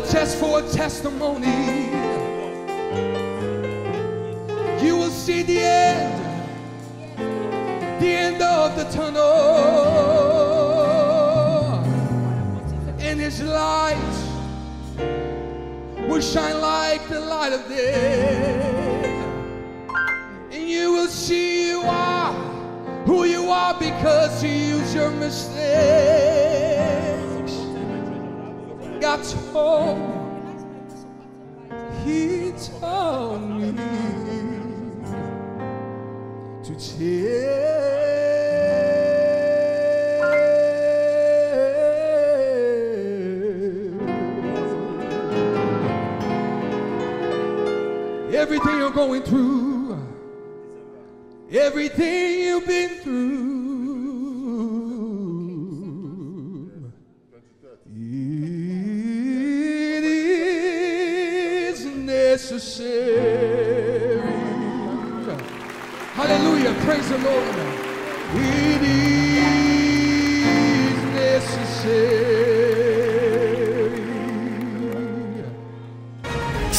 test for a testimony. You will see the end, the end of the tunnel, and His light will shine like the light of day. And you will see you are who you are because you use your mistakes. He told me to tell everything you're going through, everything you've been through. Necessary. Hallelujah. Praise the Lord. It is necessary.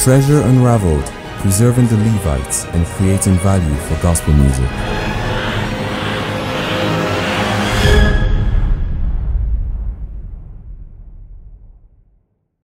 Treasure Unravelled, preserving the Levites and creating value for gospel music.